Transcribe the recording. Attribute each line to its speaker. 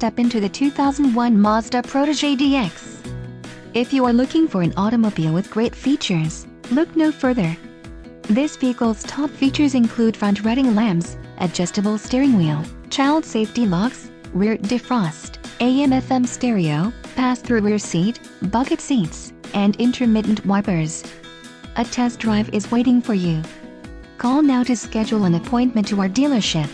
Speaker 1: step into the 2001 Mazda Protege DX. If you are looking for an automobile with great features, look no further. This vehicle's top features include front reading lamps, adjustable steering wheel, child safety locks, rear defrost, AM-FM stereo, pass-through rear seat, bucket seats, and intermittent wipers. A test drive is waiting for you. Call now to schedule an appointment to our dealership.